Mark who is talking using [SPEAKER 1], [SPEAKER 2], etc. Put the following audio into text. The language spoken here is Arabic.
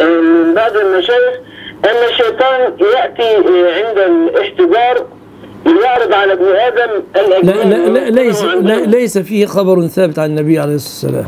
[SPEAKER 1] من بعض المشايخ أن الشيطان يأتي آه، عند الاحتجار ليعرض على ابن آدم
[SPEAKER 2] لا,
[SPEAKER 1] الأجنان
[SPEAKER 2] لا, لا ليس لا ليس فيه خبر ثابت عن النبي عليه الصلاة والسلام.